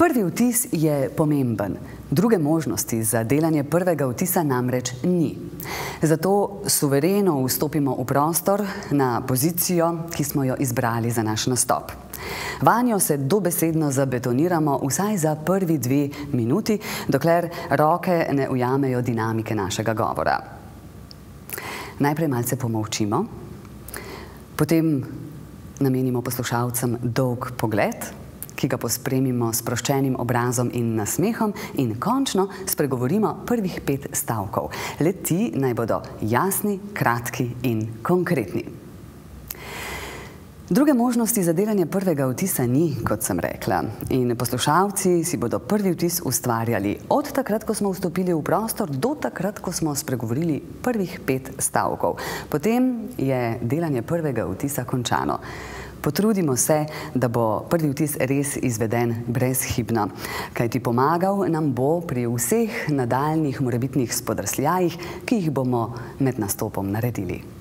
Prvi vtis je pomemben, druge možnosti za delanje prvega vtisa namreč ni. Zato suvereno vstopimo v prostor na pozicijo, ki smo jo izbrali za naš nastop. Vanjo se dobesedno zabetoniramo vsaj za prvi dve minuti, dokler roke ne ujamejo dinamike našega govora. Najprej malce pomolčimo, potem namenimo poslušalcem dolg pogled, ki ga pospremimo s sproščenim obrazom in nasmehom in končno spregovorimo prvih pet stavkov. Le ti naj bodo jasni, kratki in konkretni. Druge možnosti za delanje prvega vtisa ni, kot sem rekla. In poslušalci si bodo prvi vtis ustvarjali od takrat, ko smo vstopili v prostor, do takrat, ko smo spregovorili prvih pet stavkov. Potem je delanje prvega vtisa končano. Potrudimo se, da bo prvi vtis res izveden brezhibno, kajti pomagal nam bo pri vseh nadaljnih morebitnih spodrsljajih, ki jih bomo med nastopom naredili.